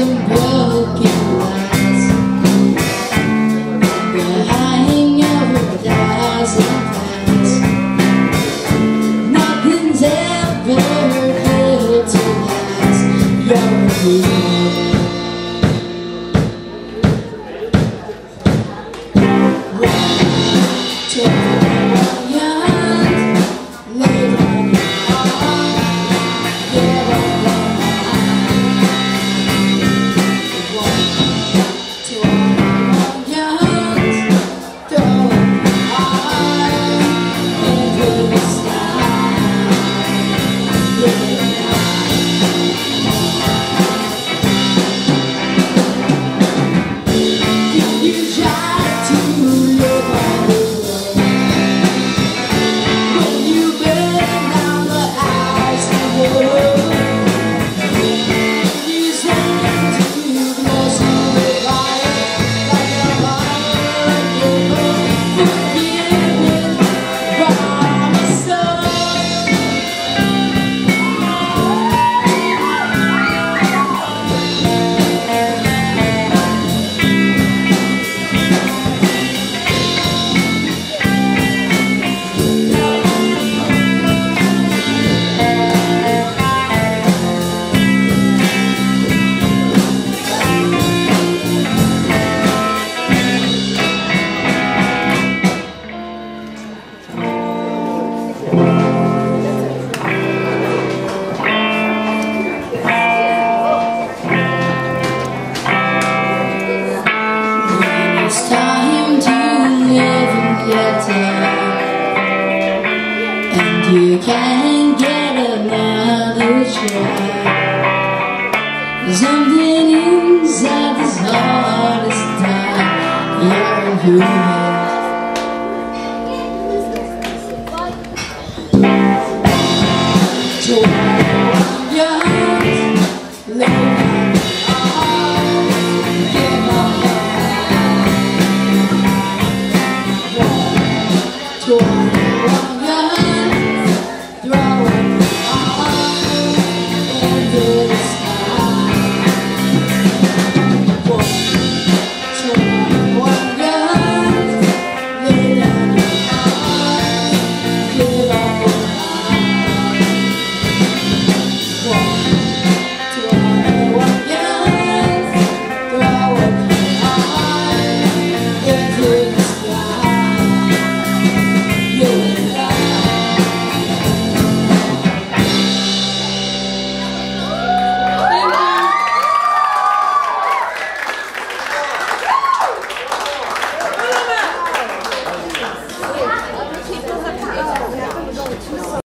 some broken light. You can get another try. There's something inside this heart is dark You're inhuman